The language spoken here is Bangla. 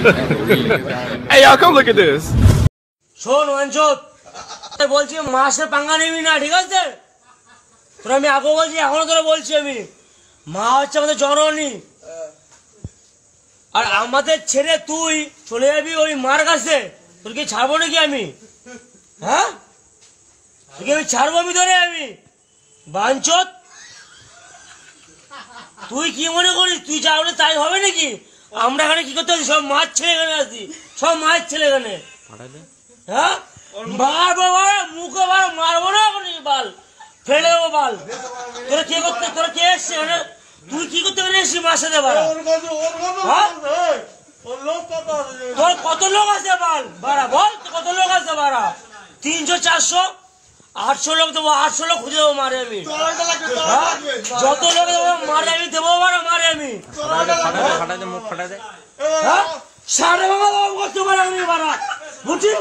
hey, y'all, come look at this. শোন অঞ্চত বলছি মাসে পাঙ্গা নিবি না ঠিক আছে? তোরা আমি আগে বলছি এখনও তোরা বলছি আমি। মা হচ্ছে আমাদের জননী। আর আমাদের ছেড়ে তুই চলে যাবি ওই মার কাছে। তোর কি ছাড়বো নাকি আমি? হ্যাঁ? আমি ছাড়বো আমি ধরে আমি? বাঞ্চত? তুই কি মনে করিস? তুই যা তাই হবে নাকি? আমরা এখানে কি করতে সব মাছ ছেলে এখানে আছি সব মাছ ছেলে এখানে। হ্যাঁ? মুখে বার মারবো না বাল। ফেলে দেবো বাল। তোরা কে করতে তোরা কে এসছে এখানে? তুই কি করতে সাথে বাড়া? হ্যাঁ? তোর কত লোক আছে বাল? বাড়া বল তোর কত লোক আছে বাড়া? তিনশো চারশো? আটশো লোক দেবো আটশো লোক খুঁজে দেবো মারে আমি। হ্যাঁ? যত লোক দেবো মারে আমি দেবো আবার মারে আমি। হ্যাঁ? সাড়ে বাবা করতে পারে আমি বাড়া বুঝছিস